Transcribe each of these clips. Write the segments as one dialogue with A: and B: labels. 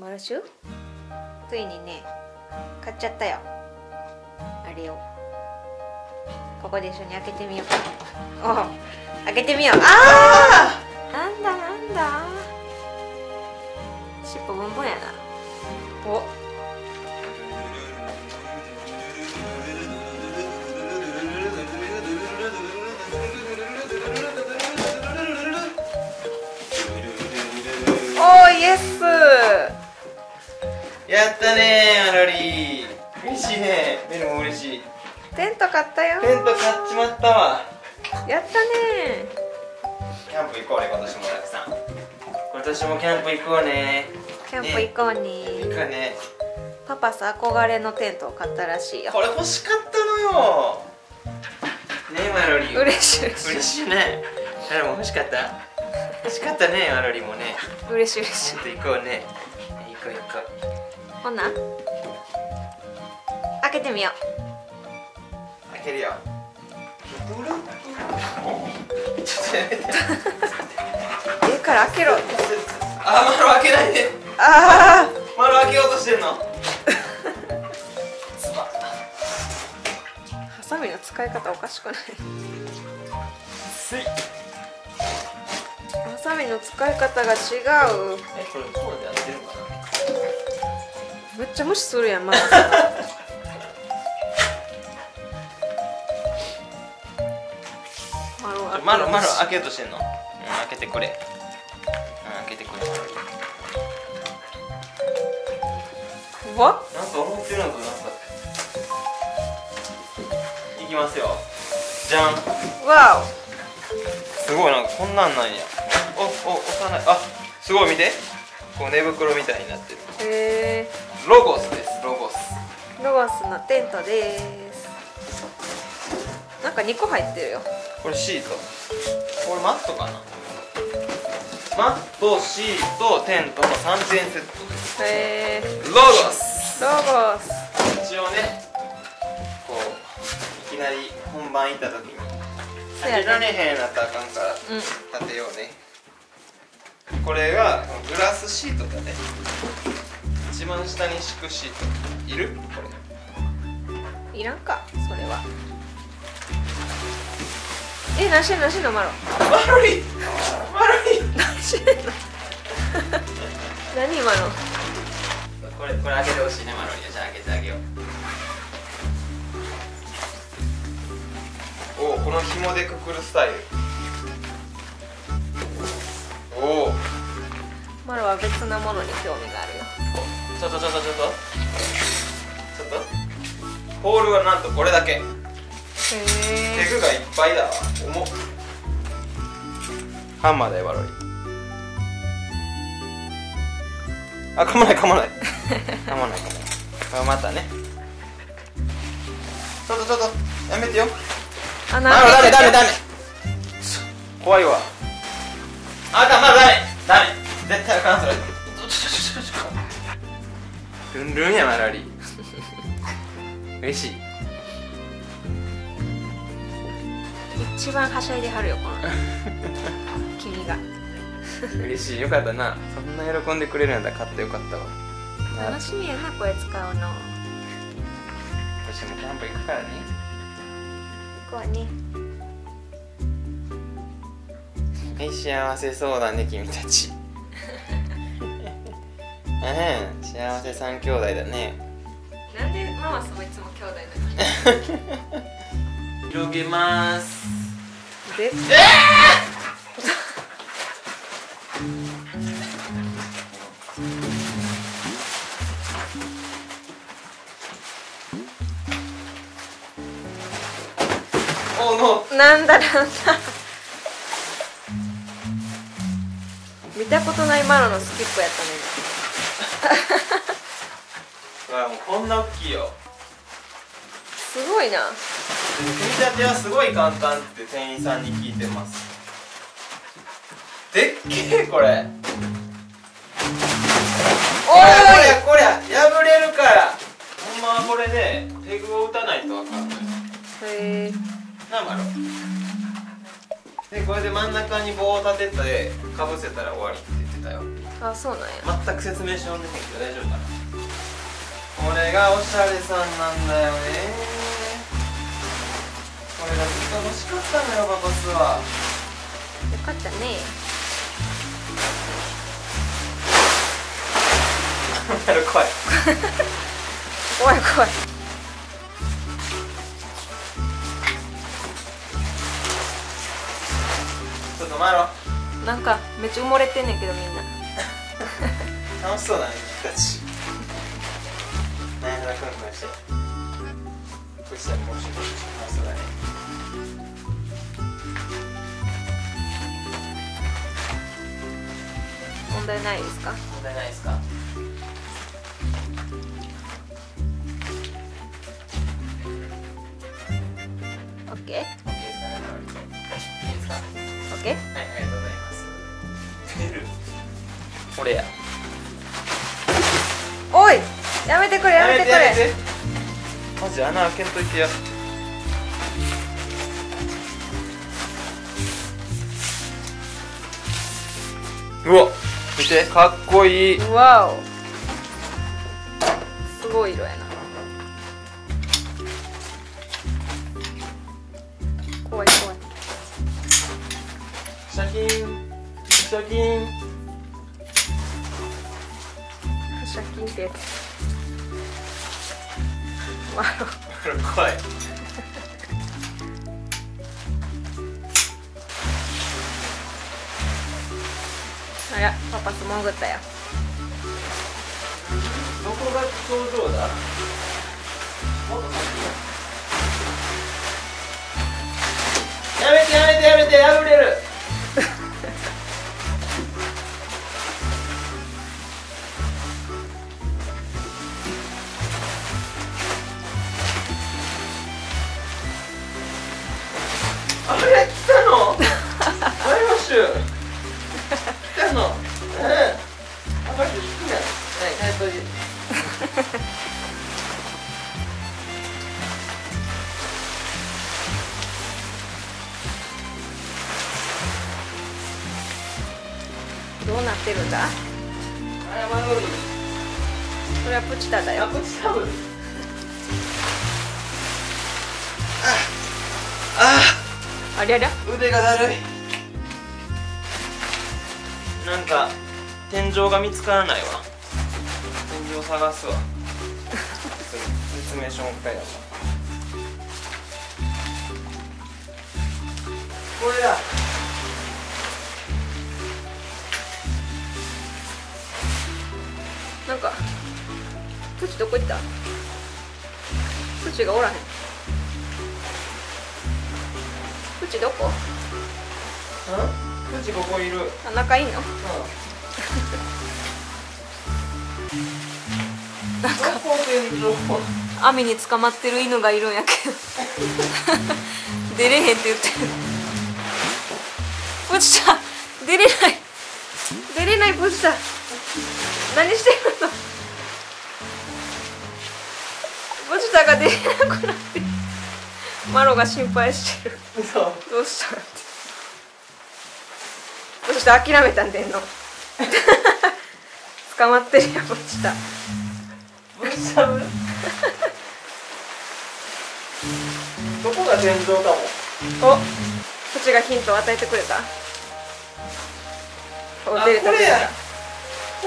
A: マルシュ？ついにね買っちゃったよ。あれを。ここで一緒に開けてみよう。かお開けてみよう。ああなんだなんだ。尻尾ボンボンやな。おお
B: たねロリー。嬉しいね。メルも嬉しい。
A: テント買ったよ。
B: テント買っちまったわ。
A: やったね。
B: キャンプ行こうね今年もたくさん。今年もキャンプ行こうね。
A: キャンプ行こう
B: 行
A: に、
B: くね。
A: パパさ憧れのテントを買ったらしいよ。
B: これ欲しかったのよ。ねえマロリー。
A: 嬉しい。嬉しい
B: ね。あれも欲しかった。欲しかったねマロリーもね。
A: 嬉しい嬉しい。
B: 行こうねう
A: ほな開けてみよ
B: 開けるよ。ちょっとやめて
A: うええから開けろ。
B: あマロ開けないで。
A: ああ
B: マロ開けようとしてんの。
A: ハサミの使い方おかしくない？
B: すい。
A: ハサミの使い方が違う。
B: えこれこうでやってるのかな
A: めっちゃ無視するやんまだ。マロ
B: マロ開けようとしてんの、うん、開けてくれ、うん、開けてくれ。マロ
A: わ
B: なんか思ってるのとなんかいきますよ。じゃん。
A: わ
B: すごいなんかこんなんなんや。おお押さない。あすごい見て。こう寝袋みたいになってる。
A: おへえ
B: ロゴスです。ロゴス。
A: ロゴスのテントです。なんか2個入ってるよ。
B: これシート。これマットかな。マットシートテントの3点セットです。
A: へえ
B: ロゴス。
A: ロゴス。
B: 一応ねこういきなり本番行った時に。開けられへんなったらあかんから
A: うん
B: 立てようね。これがグラスシートだね一番下に敷くシートいる？これ。
A: いらんかそれは。え何してんの？何してんの？マロ。
B: マロリマロリ
A: 何してんの？何？今の
B: これこれ開けてほしいねマロリじゃあ開けてあげよう。おおこの紐でくくるスタイル。お。お
A: マロは別なものに興味がある。よ
B: ちょっとちょっとちょっと。ちょっと。ホールはなんとこれだけ。
A: へ
B: ペ
A: え
B: グがいっぱいだわ。重っハンマーだよバロリあ噛まない噛まない。噛まない 噛まない。あまたね。ちょっとちょっと。やめてよ。
A: あ
B: マロダメダメダメ。怖いわ。あかんマロダメダメ。絶対あかんそれルンルンやマロリ 嬉しい。
A: 一番はしゃいではるよこの。君が。
B: 嬉しい。よかったな。そんな喜んでくれるんだ。買ってよかったわ。
A: 楽しみやなこれ使うの。
B: 私もキャンプ行くからね。
A: ここはね。
B: はい幸せそうだね君たちうん。幸せ三兄弟だね。
A: なんでママそういつも兄弟なの
B: 広げます。
A: で
B: おの
A: なんだなんだ。見たことないマロのスキップやったね
B: う わもうこんな大きいよ。
A: 今すごいな。
B: 組み立てはすごい簡単って店員さんに聞いてます。でっけえこれ。
A: お
B: こりゃこりゃこりゃ破れるから。ほんまはこれでペグを打たないとあかんのよ
A: へえ。
B: なあマロ。でこれで真ん中に棒を立ててかぶせたら終わりって言ってたよ
A: あそうなんや。
B: 全く説明しようね。んけど大丈夫かな。これがおしゃれさんなんだよね。これがずっと欲しかったのよパパスは。
A: よかったね。
B: なる怖い。
A: 怖い怖い。
B: ちょっと待ろう。
A: なんかめっちゃ埋もれてんねんけどみんな
B: 楽しそうだね君たちらくんくんして。も楽しそうだね。
A: 問題ないですか？
B: 問題ないですか？
A: オッケー。
B: ですかねいいですか？
A: オッケー。
B: はい、ありがとうございます。これや。
A: やめてくれやめてくれ
B: て。マジ穴開けんといてや。うわ、見て、かっこいい。
A: わおすごい色やな怖い怖い
B: シャキーン。シャキーン。
A: シャキンってやつわ
B: 怖い。
A: おあらパパス潜ったよ
B: どこが頂上だ？
A: だ
B: あれマグロ
A: これはプチタだよ
B: こっち多分。あ
A: あ。りゃりゃ？
B: あ腕がだるい。なんか天井が見つからないわ。天井を探すわ。説明書も書いてあるわ。これだ
A: なんかプチどこ行った？プチがおらへん。プチどこ？
B: うん？富士ここいる。うん
A: あ中いんの？
B: どこ天井
A: 網に捕まってる犬がいるんやけど。出れへんって言ってる。プチちゃん出れない。出れないプチちゃん何してるの？プチちゃんが出れなくなって。マロが心配してる。
B: 嘘。
A: どうしたのって。プチちゃん諦めたんでんの。捕まってるよプチちゃん
B: ぶっしゃぶどこが天井かも。
A: おプチがヒントを与えてくれた。お
B: あ
A: 出れた出れたお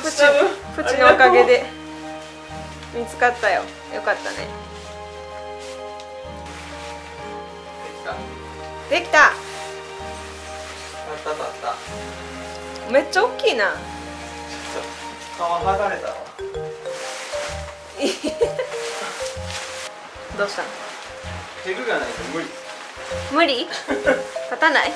A: プチ
B: プチタブ
A: プチのおかげで。見つかったよ。よかったね。できた。めっちゃ大きいな。
B: 皮剥がれたわ。
A: どうしたの？
B: 無理。
A: 無理？立たない？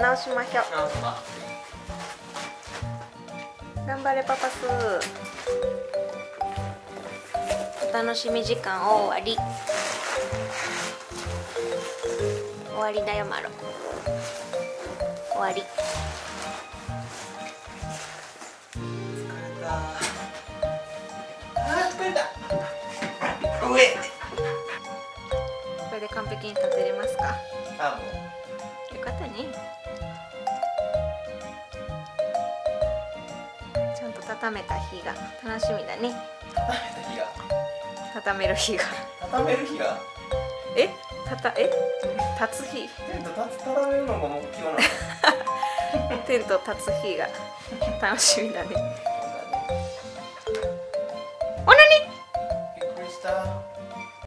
A: 直しましょう。頑張れパパス。お楽しみ時間終わり。終わりだよマロ。終わり。
B: 疲れた。上
A: これで完璧に立てれますか？
B: あも
A: よかったね畳めた日が楽しみだね。
B: う畳めた日が。
A: 畳める日が。
B: 畳める日が？
A: え？たたえ？立つ日。
B: テント立つ畳めるのが目標なの。
A: テント立つ日が楽しみだね